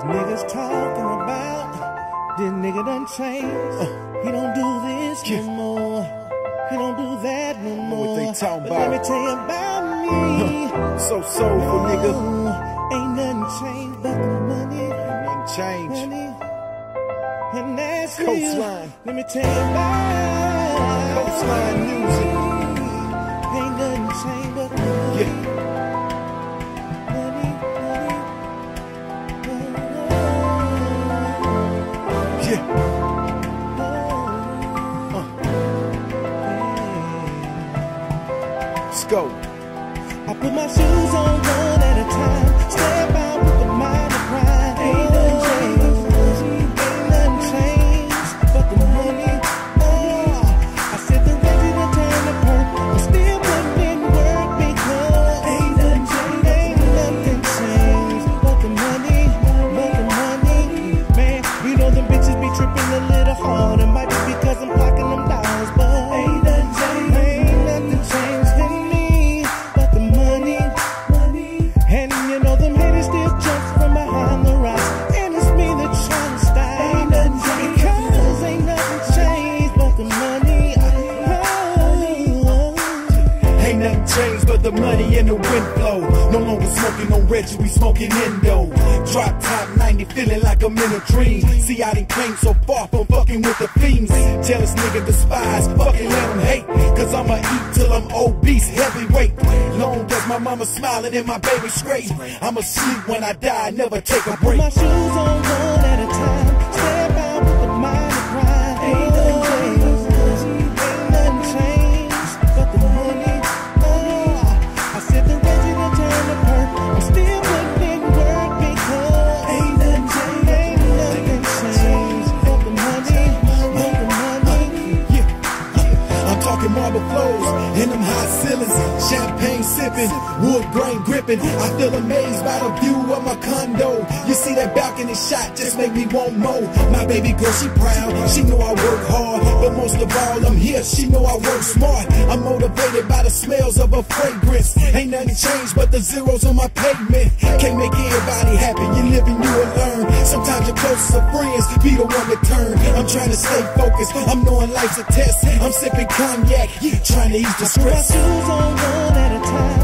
These niggas talking about this nigga done changed. Uh, he don't do this no more. He don't do that no more. What they talking about? let me tell you about me. So soulful, nigga. Ain't nothing changed but the money. Nothing changed. Money. And that's Coastline. Let me tell you about Coastline go. I put my shoes on one at a time. The money and the wind flow. No longer smoking on Reggie, we smoking Indo. Drop top 90, feeling like I'm in a dream. See, I didn't came so far from fucking with the fiends. Jealous nigga despise, fucking let them hate. Cause I'ma eat till I'm obese, heavyweight. Long as my mama smiling and my baby straight. I'ma sleep when I die, never take a break. Put my shoes on one at a time. High ceilings, champagne sipping, wood grain gripping. I feel amazed by the view of my condo. You see that balcony shot just make me want more. My baby girl, she proud. She know I work hard, but most of all, I'm here. She know I work smart. I'm motivated by the smells of her fragrance. Ain't nothing changed but the zeros on my pavement. Can't make everybody happy. You live and you will learn. Sometimes your closest of friends be the one that turn. I'm trying to stay focused. I'm knowing life's a test. I'm sipping cognac, trying to ease the stress. one at a time.